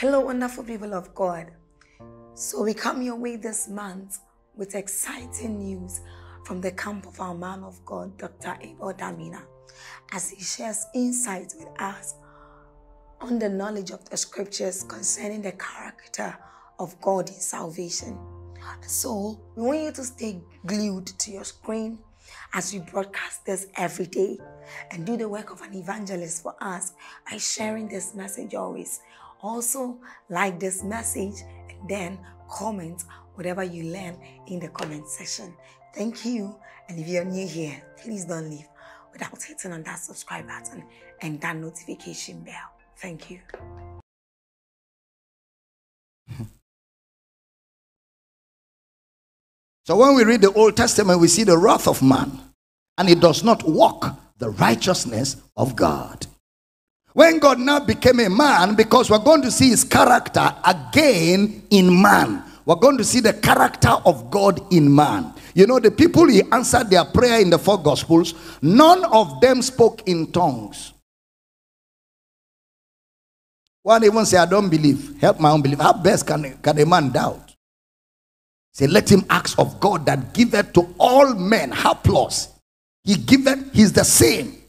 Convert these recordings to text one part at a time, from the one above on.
Hello, wonderful people of God. So, we come your way this month with exciting news from the camp of our man of God, Dr. Abel Damina, as he shares insights with us on the knowledge of the scriptures concerning the character of God in salvation. So, we want you to stay glued to your screen as we broadcast this every day and do the work of an evangelist for us by sharing this message always. Also, like this message and then comment whatever you learn in the comment section. Thank you. And if you're new here, please don't leave without hitting on that subscribe button and that notification bell. Thank you. So when we read the Old Testament, we see the wrath of man, and it does not walk the righteousness of God. When God now became a man, because we're going to see his character again in man. We're going to see the character of God in man. You know, the people he answered their prayer in the four gospels, none of them spoke in tongues. One even say, I don't believe. Help my unbelief. How best can, can a man doubt? Say, let him ask of God that giveth to all men. How plus? He giveth, he's the same.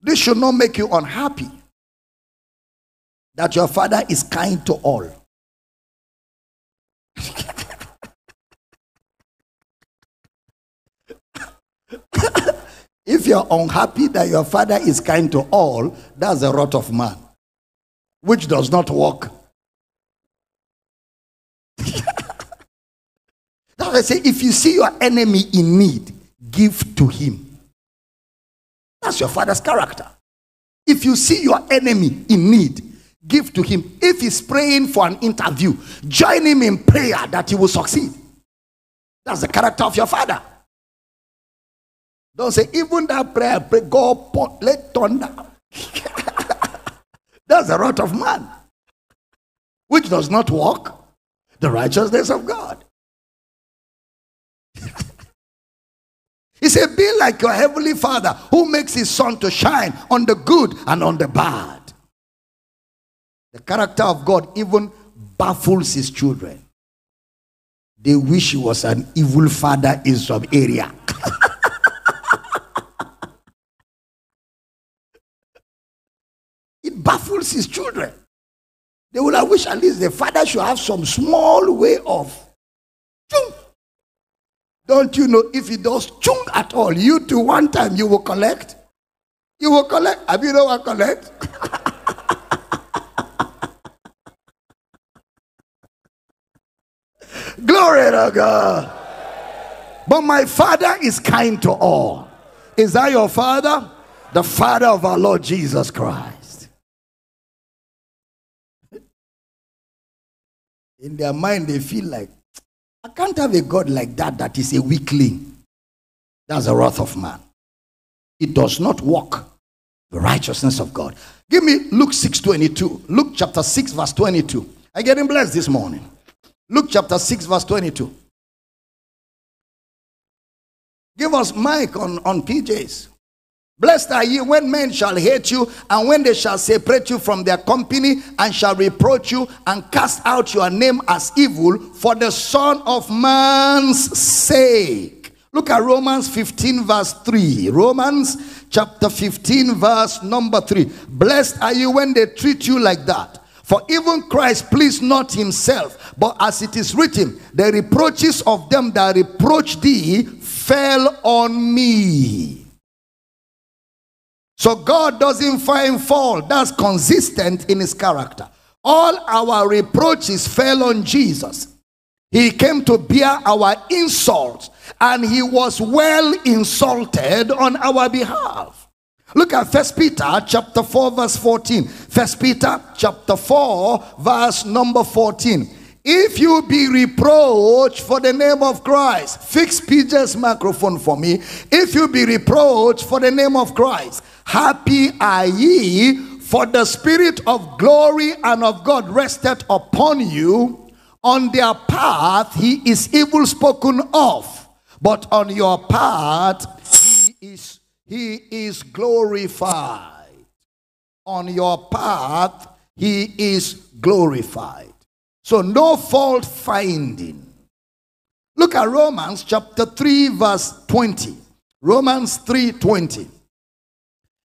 This should not make you unhappy. That your father is kind to all. if you're unhappy that your father is kind to all, that's a rot of man, which does not work. That's I say, if you see your enemy in need, give to him. That's your father's character. If you see your enemy in need, give to him. If he's praying for an interview, join him in prayer that he will succeed. That's the character of your father. Don't say, even that prayer, pray, God, let thunder. That's the wrath of man, which does not walk the righteousness of God. He said, Be like your heavenly Father who makes his sun to shine on the good and on the bad. The character of God even baffles his children. They wish he was an evil father in some area. it baffles his children. They would have wished at least the father should have some small way of don't you know if he does chung at all, you to one time you will collect? You will collect. Have you know collect? Glory to God. But my father is kind to all. Is that your father? The father of our Lord Jesus Christ. In their mind, they feel like I can't have a God like that that is a weakling. That's the wrath of man. It does not walk the righteousness of God. Give me Luke 6 22. Luke chapter 6, verse 22. I getting blessed this morning. Luke chapter 6, verse 22. Give us mic on, on PJs. Blessed are you when men shall hate you, and when they shall separate you from their company, and shall reproach you, and cast out your name as evil for the Son of Man's sake. Look at Romans 15, verse 3. Romans chapter 15, verse number 3. Blessed are you when they treat you like that. For even Christ pleased not himself, but as it is written, the reproaches of them that reproach thee fell on me. So God doesn't find fault. That's consistent in his character. All our reproaches fell on Jesus. He came to bear our insults and he was well insulted on our behalf. Look at First Peter chapter 4 verse 14. First Peter chapter 4 verse number 14. If you be reproached for the name of Christ, fix PJ's microphone for me. If you be reproached for the name of Christ, Happy are ye, for the Spirit of glory and of God rested upon you. On their path, he is evil spoken of, but on your part, he is, he is glorified. On your path, he is glorified. So, no fault finding. Look at Romans chapter 3, verse 20. Romans 3 20.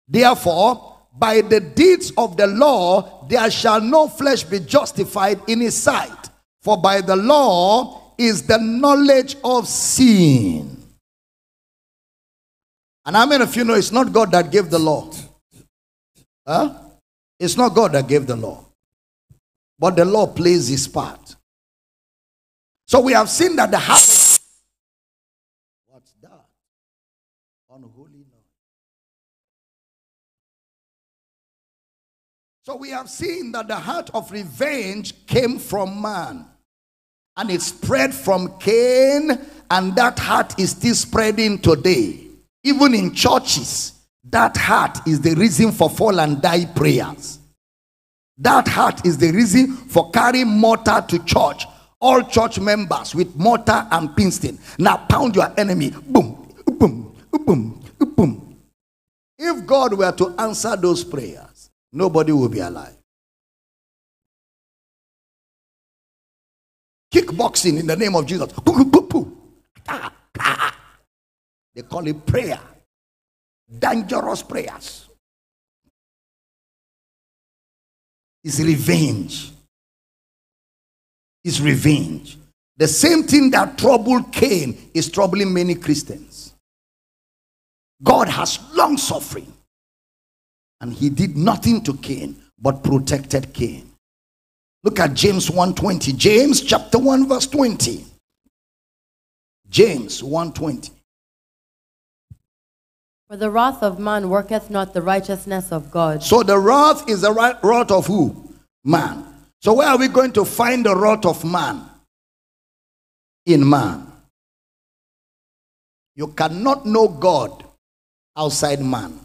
Therefore, by the deeds of the law, there shall no flesh be justified in his sight. For by the law is the knowledge of sin. And how many of you know it's not God that gave the law? Huh? It's not God that gave the law. But the law plays his part. So we have seen that the heart. What's that? Unholy So we have seen that the heart of revenge came from man. And it spread from Cain, and that heart is still spreading today. Even in churches, that heart is the reason for fall and die prayers. That heart is the reason for carrying mortar to church. All church members with mortar and pinston. Now pound your enemy. Boom, boom, boom, boom. If God were to answer those prayers, nobody will be alive. Kickboxing in the name of Jesus. They call it prayer. Dangerous prayers. It's revenge. It's revenge. The same thing that troubled Cain is troubling many Christians. God has long suffering. And he did nothing to Cain but protected Cain. Look at James 1:20. James chapter 1 verse 20. James 1:20. For the wrath of man worketh not the righteousness of God. So the wrath is the wrath of who? Man. So where are we going to find the wrath of man? In man. You cannot know God outside man.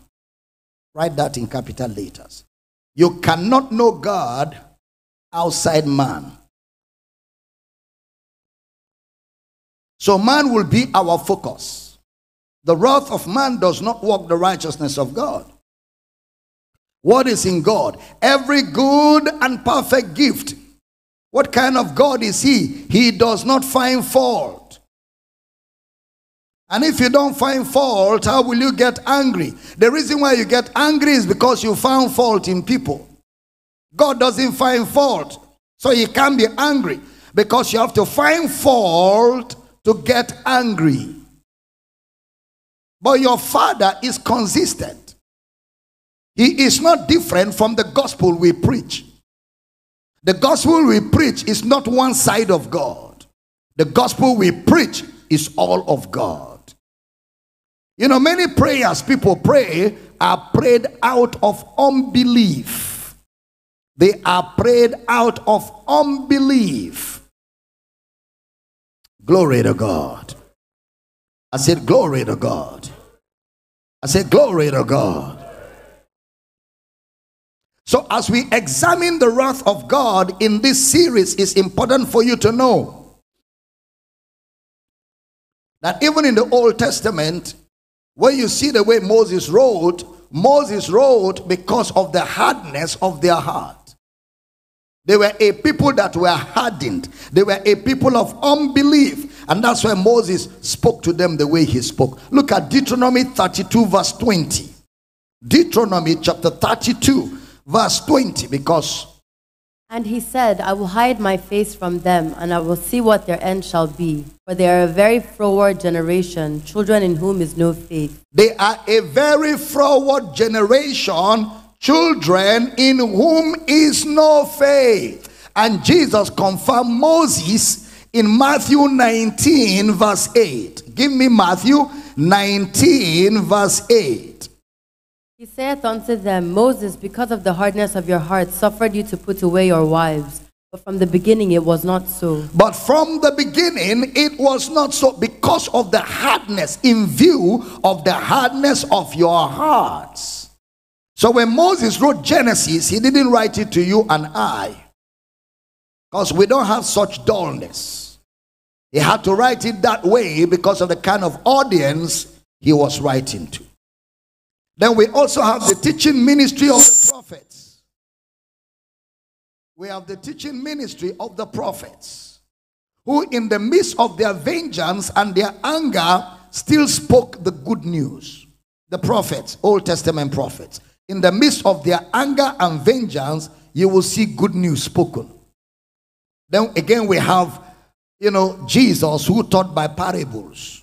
Write that in capital letters. You cannot know God outside man. So man will be our focus. The wrath of man does not work the righteousness of God. What is in God? Every good and perfect gift. What kind of God is He? He does not find fault. And if you don't find fault, how will you get angry? The reason why you get angry is because you found fault in people. God doesn't find fault. So He can't be angry because you have to find fault to get angry. But your father is consistent. He is not different from the gospel we preach. The gospel we preach is not one side of God. The gospel we preach is all of God. You know, many prayers people pray are prayed out of unbelief. They are prayed out of unbelief. Glory to God. I said, Glory to God. I said, Glory to God. So, as we examine the wrath of God in this series, it's important for you to know that even in the Old Testament, when you see the way Moses wrote, Moses wrote because of the hardness of their heart. They were a people that were hardened, they were a people of unbelief. And that's why Moses spoke to them the way he spoke. Look at Deuteronomy 32, verse 20. Deuteronomy chapter 32, verse 20. Because. And he said, I will hide my face from them, and I will see what their end shall be. For they are a very froward generation, children in whom is no faith. They are a very froward generation, children in whom is no faith. And Jesus confirmed Moses in Matthew 19, verse 8. Give me Matthew 19, verse 8. He saith unto them, Moses, because of the hardness of your heart, suffered you to put away your wives. But from the beginning it was not so. But from the beginning it was not so because of the hardness, in view of the hardness of your hearts. So when Moses wrote Genesis, he didn't write it to you and I. Because we don't have such dullness. He had to write it that way because of the kind of audience he was writing to. Then we also have the teaching ministry of the prophets. we have the teaching ministry of the prophets, who, in the midst of their vengeance and their anger, still spoke the good news. The prophets, Old Testament prophets, in the midst of their anger and vengeance, you will see good news spoken. Then again, we have, you know, Jesus who taught by parables.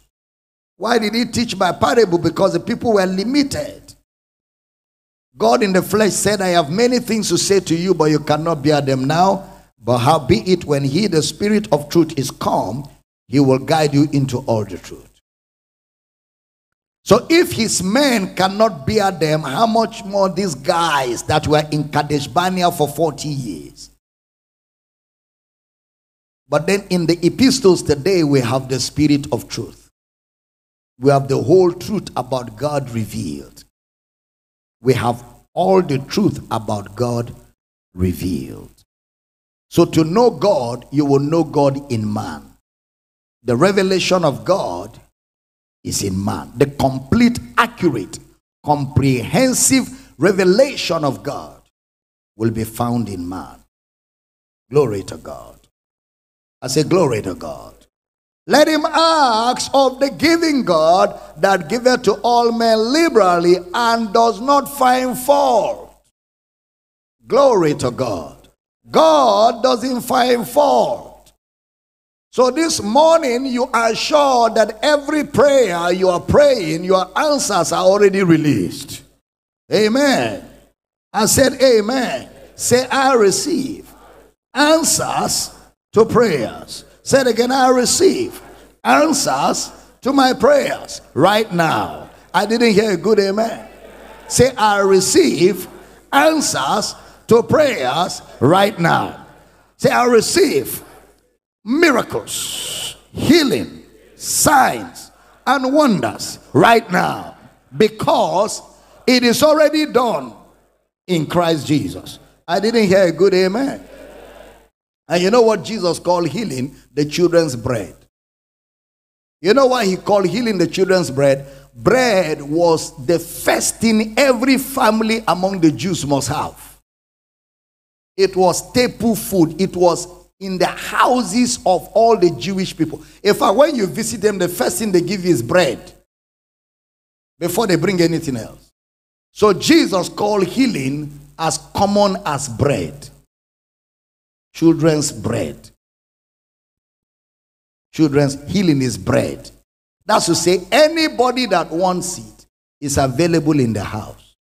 Why did he teach by parable? Because the people were limited. God in the flesh said, I have many things to say to you, but you cannot bear them now. But how be it when he, the spirit of truth, is come, he will guide you into all the truth. So if his men cannot bear them, how much more these guys that were in Kadesh Barnea for 40 years? But then in the epistles today, we have the spirit of truth. We have the whole truth about God revealed. We have all the truth about God revealed. So to know God, you will know God in man. The revelation of God is in man. The complete, accurate, comprehensive revelation of God will be found in man. Glory to God. I say, Glory to God. Let him ask of the giving God that giveth to all men liberally and does not find fault. Glory to God. God doesn't find fault. So this morning, you are sure that every prayer you are praying, your answers are already released. Amen. I said, Amen. Say, I receive answers to prayers. Say it again, I receive answers to my prayers right now. I didn't hear a good amen. Say, I receive answers to prayers right now. Say, I receive miracles, healing, signs, and wonders right now because it is already done in Christ Jesus. I didn't hear a good amen. And you know what Jesus called healing? The children's bread. You know why he called healing the children's bread? Bread was the first thing every family among the Jews must have. It was staple food. It was in the houses of all the Jewish people. In fact, when you visit them, the first thing they give you is bread before they bring anything else. So Jesus called healing as common as bread children's bread. Children's healing is bread. That's to say, anybody that wants it is available in the house.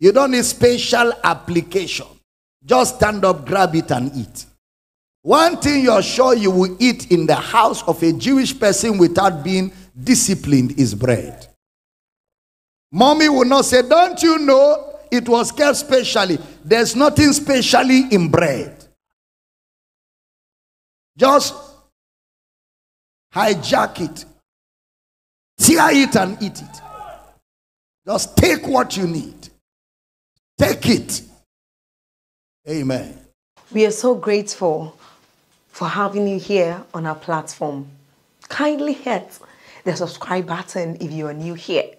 You don't need special application. Just stand up, grab it, and eat. One thing you're sure you will eat in the house of a Jewish person without being disciplined is bread. Mommy will not say, Don't you know it was kept specially. There's nothing specially in bread. Just hijack it, tear it, and eat it. Just take what you need. Take it. Amen. We are so grateful for having you here on our platform. Kindly hit the subscribe button if you are new here.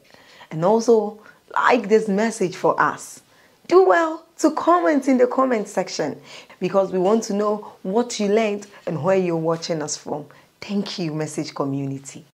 And also like this message for us, do well to comment in the comment section because we want to know what you learned and where you're watching us from. Thank you, message community.